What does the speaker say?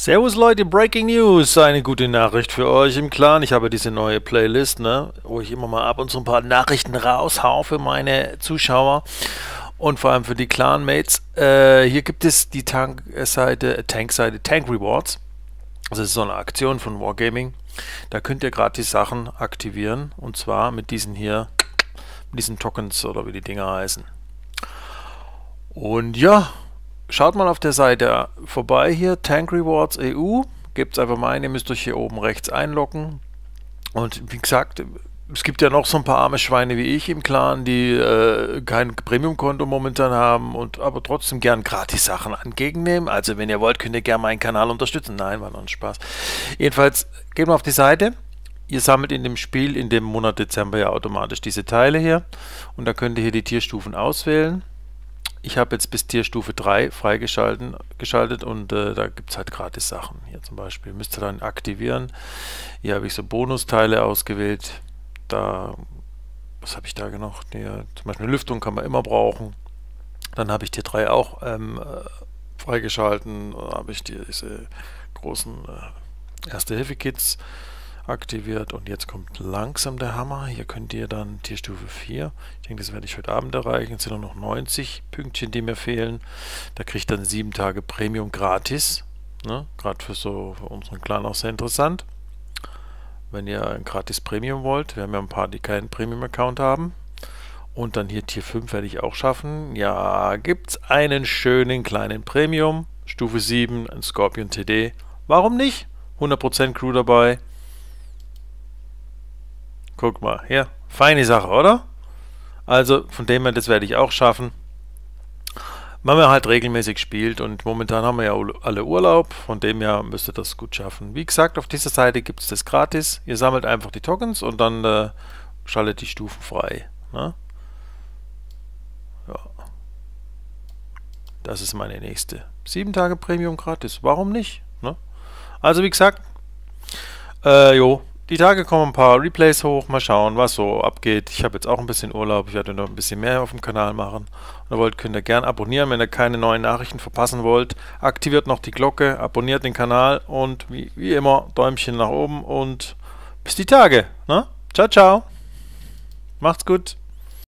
Servus Leute, Breaking News, eine gute Nachricht für euch im Clan. Ich habe diese neue Playlist, ne, wo ich immer mal ab und zu ein paar Nachrichten raushau für meine Zuschauer und vor allem für die Clanmates. Äh, hier gibt es die Tank-Seite, Tank-Seite Tank Rewards. Das ist so eine Aktion von Wargaming. Da könnt ihr gratis Sachen aktivieren und zwar mit diesen hier, mit diesen Tokens oder wie die Dinger heißen. Und ja, schaut mal auf der Seite vorbei hier, Tank Rewards EU. Gebt es einfach mal ein, ihr müsst euch hier oben rechts einloggen. Und wie gesagt, es gibt ja noch so ein paar arme Schweine wie ich im Clan, die äh, kein Premium-Konto momentan haben und aber trotzdem gern gratis Sachen entgegennehmen. Also wenn ihr wollt, könnt ihr gerne meinen Kanal unterstützen. Nein, war noch ein Spaß. Jedenfalls, geht mal auf die Seite. Ihr sammelt in dem Spiel in dem Monat Dezember ja automatisch diese Teile hier. Und da könnt ihr hier die Tierstufen auswählen. Ich habe jetzt bis Tierstufe 3 freigeschaltet geschaltet und äh, da gibt es halt gratis Sachen. Hier zum Beispiel müsst ihr dann aktivieren. Hier habe ich so Bonusteile ausgewählt. Da, was habe ich da noch? Hier, zum Beispiel eine Lüftung kann man immer brauchen. Dann habe ich Tier 3 auch ähm, äh, freigeschalten. Da habe ich diese großen äh, Erste-Hilfe-Kits aktiviert und jetzt kommt langsam der Hammer. Hier könnt ihr dann Tierstufe 4. Ich denke, das werde ich heute Abend erreichen. Es sind nur noch 90 Pünktchen, die mir fehlen. Da kriegt dann 7 Tage Premium gratis. Ne? Gerade für so für unseren Clan auch sehr interessant. Wenn ihr ein gratis Premium wollt. Wir haben ja ein paar, die keinen Premium-Account haben. Und dann hier Tier 5 werde ich auch schaffen. Ja, gibt es einen schönen kleinen Premium. Stufe 7, ein Scorpion TD. Warum nicht? 100% Crew dabei. Guck mal, hier. Feine Sache, oder? Also, von dem her, das werde ich auch schaffen. Wenn man halt regelmäßig spielt und momentan haben wir ja alle Urlaub, von dem her müsste das gut schaffen. Wie gesagt, auf dieser Seite gibt es das gratis. Ihr sammelt einfach die Tokens und dann äh, schaltet die Stufen frei. Ne? Ja. Das ist meine nächste. 7 Tage Premium gratis. Warum nicht? Ne? Also wie gesagt, äh, jo, die Tage kommen ein paar Replays hoch, mal schauen, was so abgeht. Ich habe jetzt auch ein bisschen Urlaub, ich werde noch ein bisschen mehr auf dem Kanal machen. Und ihr wollt, könnt ihr gerne abonnieren, wenn ihr keine neuen Nachrichten verpassen wollt. Aktiviert noch die Glocke, abonniert den Kanal und wie, wie immer Däumchen nach oben und bis die Tage. Ne? Ciao, ciao. Macht's gut.